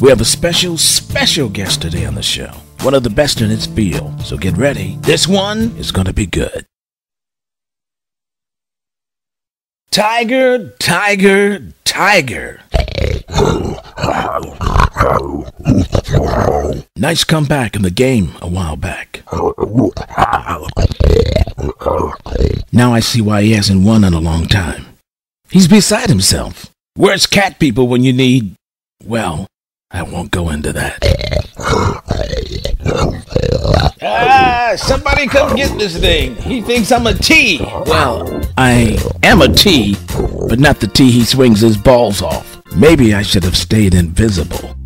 We have a special, special guest today on the show. One of the best in its field. So get ready. This one is going to be good. Tiger, tiger, tiger. Nice comeback in the game a while back. Now I see why he hasn't won in a long time. He's beside himself. Where's cat people when you need. Well, I won't go into that. Ah, somebody come get this thing. He thinks I'm a T. Well, I am a T, but not the T he swings his balls off. Maybe I should have stayed invisible.